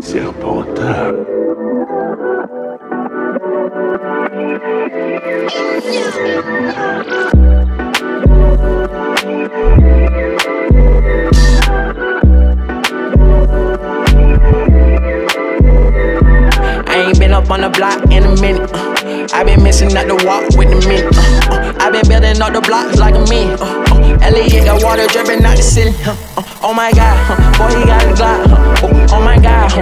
Serpentard. I ain't been up on the block in a minute. I been missing out the walk with the minute. Been building up the blocks like a minute. Uh, uh, Elliot got water dripping out the ceiling. Uh, oh my god, boy he got a Glock. Oh my god,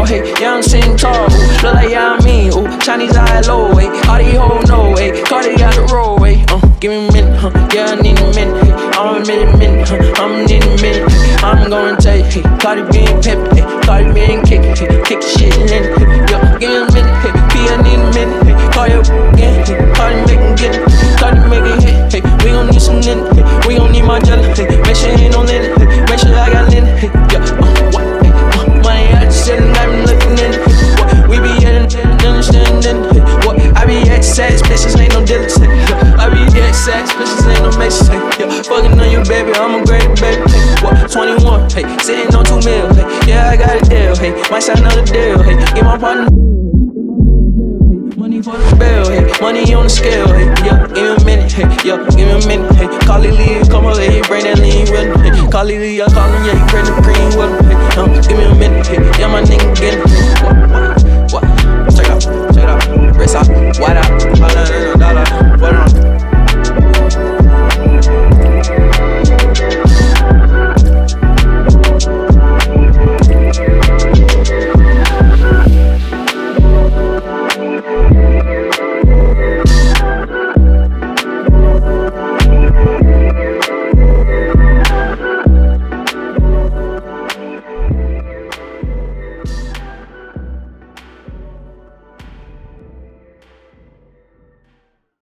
in hey, yeah I'm sitting tall, ooh, look like yeah I mean, ooh, Chinese eye low, hey, all these hoes know, hey, Carti got the roll, hey, uh, give me a minute, huh, yeah I need a minute, hey, I'm a minute, minute, huh, I'm need a minute, hey, I'm gonna take, hey, Carti being pimp, hey, Carti being kick, hey, kick shit in, hey, yo, give me a minute, hey, sex, bitches ain't no mason. Hey, yeah, fucking on you, baby, I'm a great baby. Hey, what, 21, hey, sitting on two mil. Hey, yeah, I got a deal, hey, might sign another deal. Hey, get my partner. Money for the bill, hey, money on the scale, hey, yeah, give me a minute, hey, yeah, give me a minute, hey, call it leave, come on, hey, bring that lean with him, hey, call it leave, I call him, yeah, he bring the green with him, hey, um, give me a minute, hey, yeah, my nigga get it, hey,